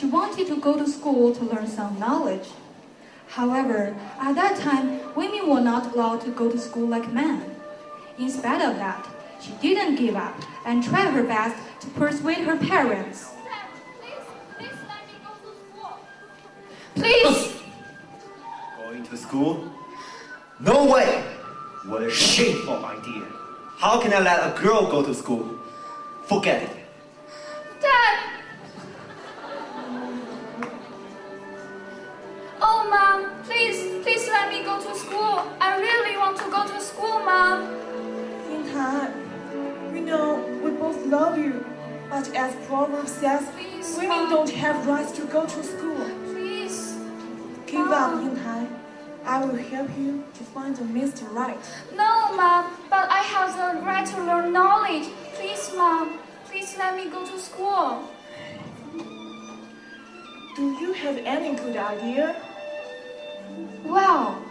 She wanted to go to school to learn some knowledge. However, at that time, women were not allowed to go to school like men. In spite of that, she didn't give up and tried her best to persuade her parents. Please, please let me go to school. Please. Going to school? No way! What a shameful idea. How can I let a girl go to school? Forget it. Go to school. I really want to go to school, Mom. Yingtai, we know we both love you, but as Proverbs says, Please, women Mom. don't have rights to go to school. Please. Give up, Mom. Yingtai. I will help you to find the Mr. Right. No, Mom, but I have the right to learn knowledge. Please, Mom, please let me go to school. Do you have any good idea? Well,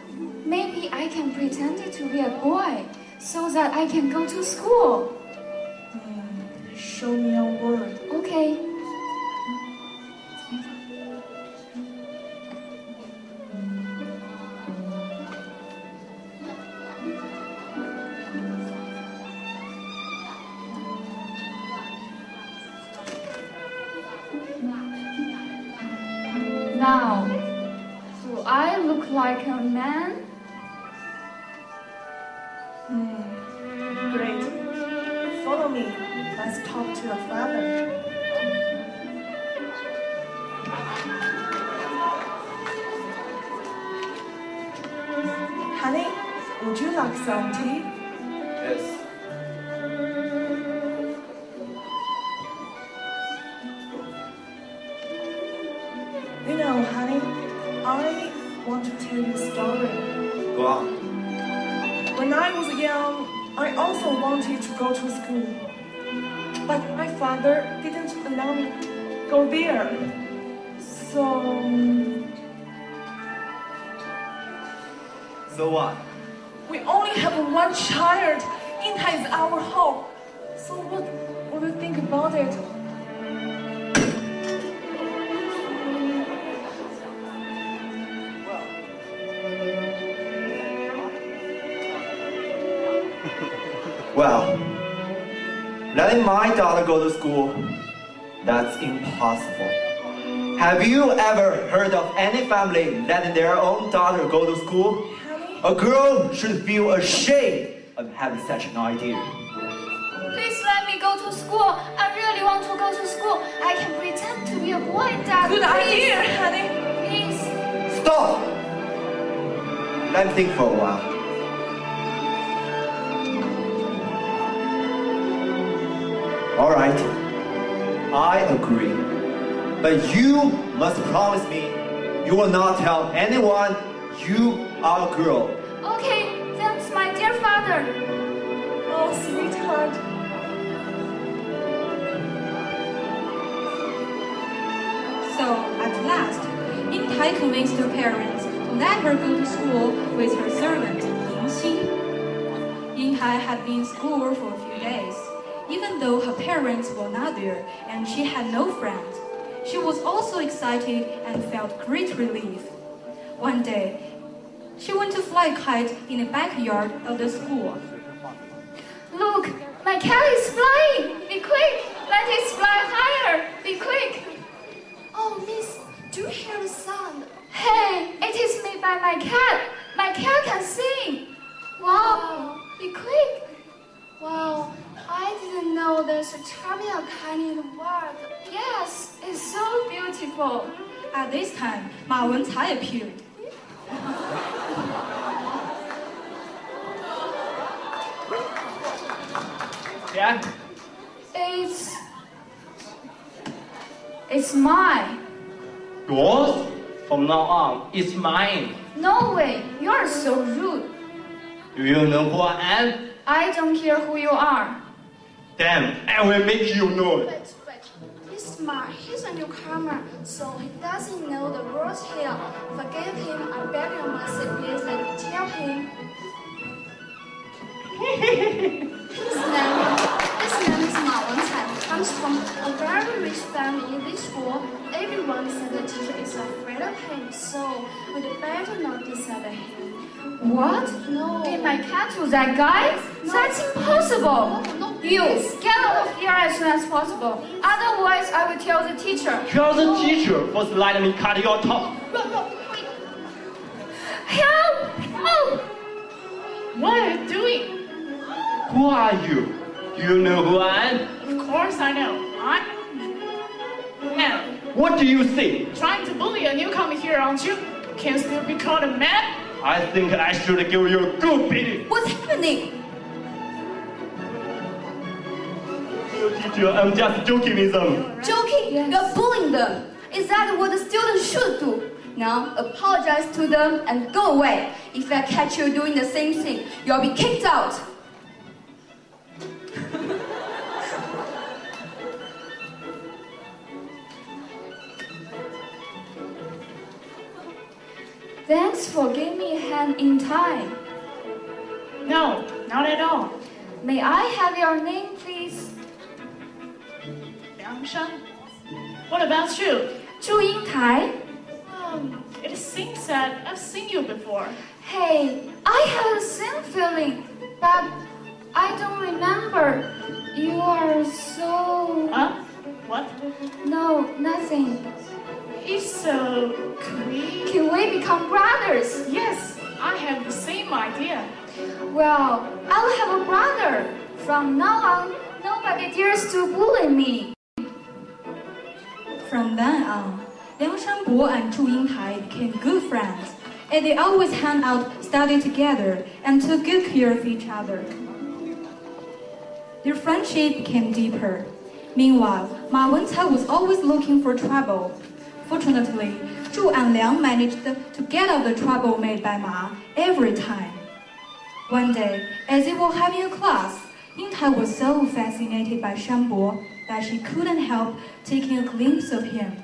maybe I can pretend to be a boy so that I can go to school. Hmm, show me a word. Okay. Now, do I look like a man? Let's talk to your father. Honey, would you like some tea? Yes. You know, honey, I want to tell you a story. Go on. When I was young, I also wanted to go to school. But my father didn't allow me to go there. So, So what? we only have one child. Yingtai is our hope. So what, what do you think about it? Letting my daughter go to school, that's impossible. Have you ever heard of any family letting their own daughter go to school? A girl should feel ashamed of having such an idea. Please let me go to school. I really want to go to school. I can pretend to be a boy, Dad. good please. idea, honey. Please. Stop! Let me think for a while. All right, I agree. But you must promise me you will not tell anyone you are a girl. Okay, thanks, my dear father. Oh, sweetheart. So, at last, Yingtai convinced her parents to let her go to school with her servant, Ying Xin. Yingtai had been in school for a few days. Even though her parents were not there and she had no friends, she was also excited and felt great relief. One day, she went to fly a kite in the backyard of the school. Look, my cat is flying. Be quick. Let it fly higher. This time, Ma Wencai appeared. Yeah? It's it's mine. Yours? From now on, it's mine. No way. You are so rude. Do you know who I am? I don't care who you are. Then I will make you know it. Wait, wait. He's smart. He's a newcomer, so he doesn't know the rules here. Forgive him. I beg you, mercy, please me tell him. his name, his name is Ma Wencai. Comes from a very rich family in this school. Everyone said the teacher is afraid of him, so we'd better not decide him. What? No. Give my cat to that guy? That's impossible. No, no, You get out of here as soon as possible. Otherwise, I will tell the teacher. Tell the teacher first let me cut your tongue. Run, run, quick. Help! Oh! What are you doing? Who are you? Do you know who I am? Of course I know. I'm man. What do you think? Trying to bully a newcomer here, aren't you? Can you still be called a man? I think I should give you a good beating. What's happening? Teacher, I'm just joking with them. Joking? Yes. You're bullying them. Is that what the students should do? Now apologize to them and go away. If I catch you doing the same thing, you'll be kicked out. Thanks for giving me a hand in time. No, not at all. May I have your name, please? Shan. What about you? Zhu Yingtai. Um, it seems that I've seen you before. Hey, I have the same feeling, but I don't remember. You are so. Huh? What? No, nothing. If so, could we? Can we become brothers? Yes, I have the same idea. Well, I'll have a brother. From now on, nobody dares to bully me. From then on, Liang Shanbo and Zhu Yingtai became good friends, and they always hung out, studied together, and took good care of each other. Their friendship became deeper. Meanwhile, Ma Wencai was always looking for trouble. Fortunately, Zhu and Liang managed to get out of the trouble made by Ma every time. One day, as they were having a class, Yingtai was so fascinated by Shanbo that she couldn't help taking a glimpse of him.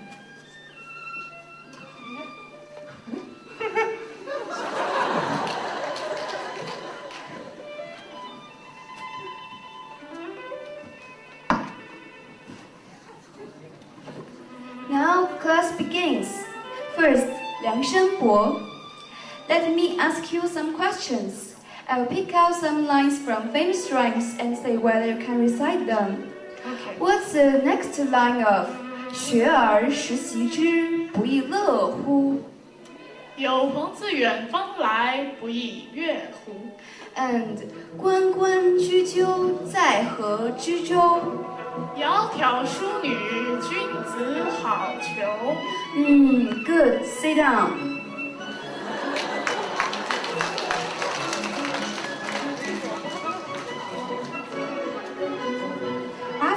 Now class begins. First, Liang Shanbo. Let me ask you some questions. I will pick out some lines from famous rhymes and say whether you can recite them. what's the next line of 学而时习之不亦乐乎？有朋自远方来不亦乐乎。And 关关雎鸠在河之洲。窈窕淑女君子好逑。嗯 good. Sit down.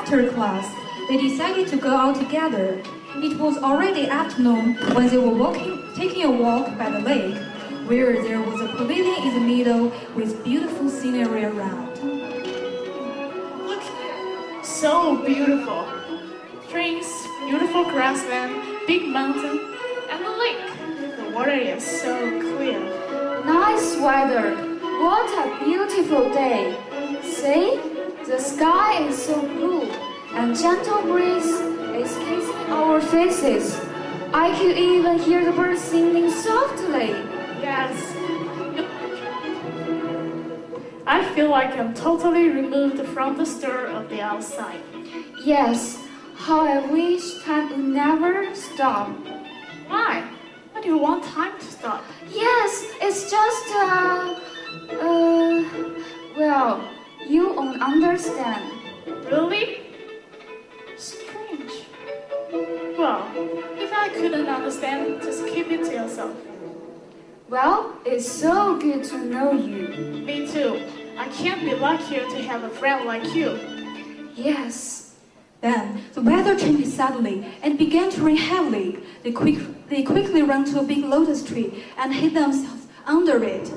After class, they decided to go out together. It was already afternoon when they were walking, taking a walk by the lake, where there was a pavilion in the middle with beautiful scenery around. Look so beautiful. Trees, beautiful grassland, big mountain, and the lake. The water is so clear. Nice weather. What a beautiful day. See? The sky is so blue, and gentle breeze is kissing our faces. I can even hear the birds singing softly. Yes. I feel like I'm totally removed from the stir of the outside. Yes, how I wish time would never stop. Why? Why do you want time to stop? Yes, it's just uh, uh, well, you won't understand. Really? Strange. Well, if I couldn't understand, just keep it to yourself. Well, it's so good to know you. Me too. I can't be luckier to have a friend like you. Yes. Then the weather changed suddenly and began to rain heavily. They, quick, they quickly ran to a big lotus tree and hid themselves under it.